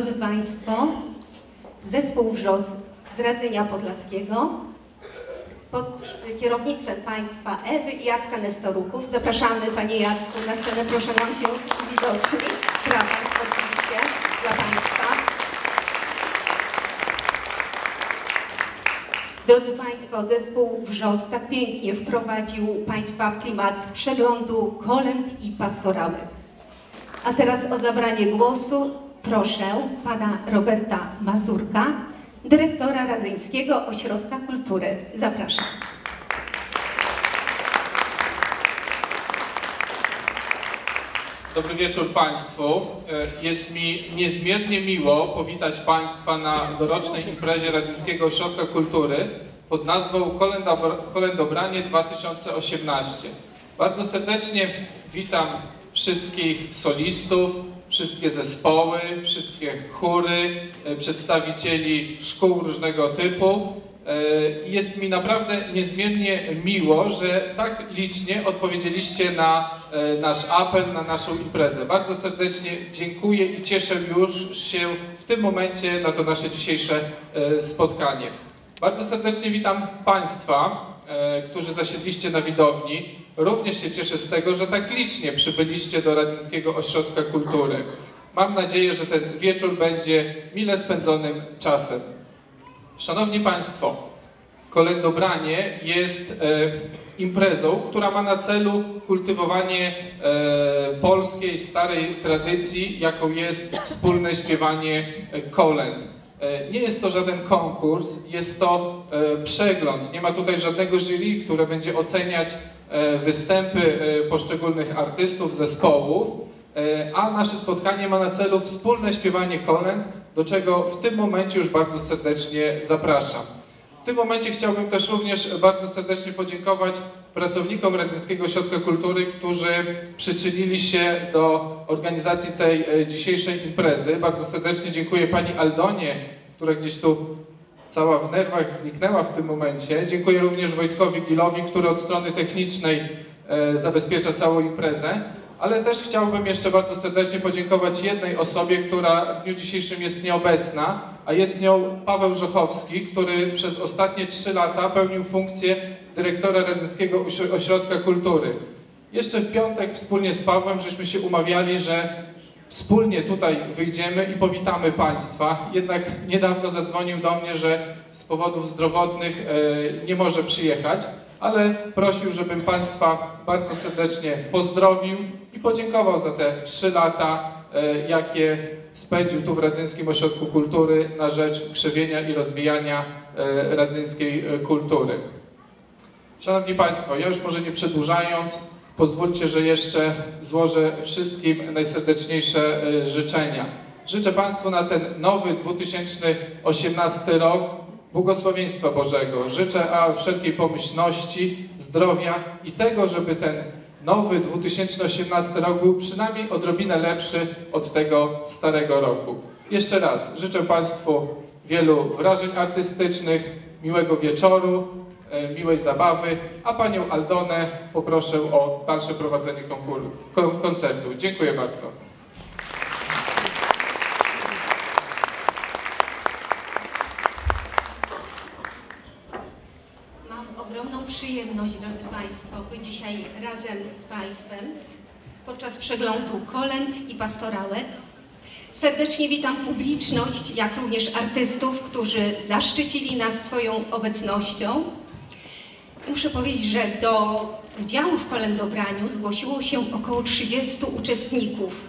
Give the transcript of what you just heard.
Drodzy Państwo, zespół WRZOS z Radzenia Podlaskiego pod kierownictwem Państwa Ewy i Jacka Nestoruków. Zapraszamy Panie Jacku na scenę, proszę nam się uwidocznić. Brawa oczywiście dla Państwa. Drodzy Państwo, zespół WRZOS tak pięknie wprowadził Państwa w klimat przeglądu kolęd i pastorałek. A teraz o zabranie głosu proszę Pana Roberta Mazurka, dyrektora Radzyńskiego Ośrodka Kultury. Zapraszam. Dobry wieczór Państwu. E, Jest mi niezmiernie miło powitać Państwa na dorocznej imprezie Radzyńskiego Ośrodka Kultury pod nazwą Kolendobr- Kolendobranie 2018. Bardzo serdecznie witam wszystkich solistów, wszystkie zespoły, wszystkie chóry, e, przedstawicieli szkół różnego typu. E, Jest mi naprawdę niezmiernie miło, że tak licznie odpowiedzieliście na e, nasz apel, na naszą imprezę. Bardzo serdecznie dziękuję i cieszę już się w tym momencie na to nasze dzisiejsze spotkanie. Bardzo serdecznie witam Państwa, którzy zasiedliście na widowni. Również się cieszę z tego, że tak licznie przybyliście do Radzyńskiego Ośrodka Kultury. Mam nadzieję, że ten wieczór będzie mile spędzonym czasem. Szanowni Państwo, kolendobranie jest e, imprezą, która ma na celu kultywowanie e, polskiej, starej tradycji, jaką jest wspólne śpiewanie e, kolęd. E, nie jest to żaden konkurs, jest to e, przegląd. Nie ma tutaj żadnego jury, które będzie oceniać e, występy poszczególnych artystów, zespołów. A nasze spotkanie ma na celu wspólne śpiewanie kolęd, do czego w tym momencie już bardzo serdecznie zapraszam. W tym momencie chciałbym też również bardzo serdecznie podziękować pracownikom Radzyńskiego Ośrodka Kultury, którzy przyczynili się do organizacji tej e, dzisiejszej imprezy. Bardzo serdecznie dziękuję Pani Aldonie, która gdzieś tu cała w nerwach zniknęła w tym momencie. Dziękuję również Wojtkowi Gilowi, który od strony technicznej e, zabezpiecza całą imprezę. Ale też chciałbym jeszcze bardzo serdecznie podziękować jednej osobie, która w dniu dzisiejszym jest nieobecna, a jest nią Paweł Żochowski, który przez ostatnie trzy lata pełnił funkcję dyrektora Radzyńskiego Ośro- Ośrodka Kultury. Jeszcze w piątek wspólnie z Pawłem żeśmy się umawiali, że wspólnie tutaj wyjdziemy i powitamy Państwa. Jednak niedawno zadzwonił do mnie, że z powodów zdrowotnych e, nie może przyjechać, ale prosił, żebym Państwa bardzo serdecznie pozdrowił i podziękował za te trzy lata, e, jakie spędził tu w Radzyńskim Ośrodku Kultury na rzecz krzewienia i rozwijania e, radzyńskiej e, kultury. Szanowni Państwo, ja już może nie przedłużając, pozwólcie, że jeszcze złożę wszystkim najserdeczniejsze życzenia. Życzę Państwu na ten nowy 2018 rok błogosławieństwa Bożego. Życzę a wszelkiej pomyślności, zdrowia i tego, żeby ten nowy 2018 rok był przynajmniej odrobinę lepszy od tego starego roku. Jeszcze raz życzę Państwu wielu wrażeń artystycznych, miłego wieczoru, e, miłej zabawy, a Panią Aldonę poproszę o dalsze prowadzenie koncertu. Dziękuję bardzo. Mam ogromną przyjemność, drodzy Państwo, być dzisiaj razem z Państwem podczas przeglądu kolęd i pastorałek. Serdecznie witam publiczność, jak również artystów, którzy zaszczycili nas swoją obecnością. Muszę powiedzieć, że do udziału w kolędobraniu zgłosiło się około 30 uczestników.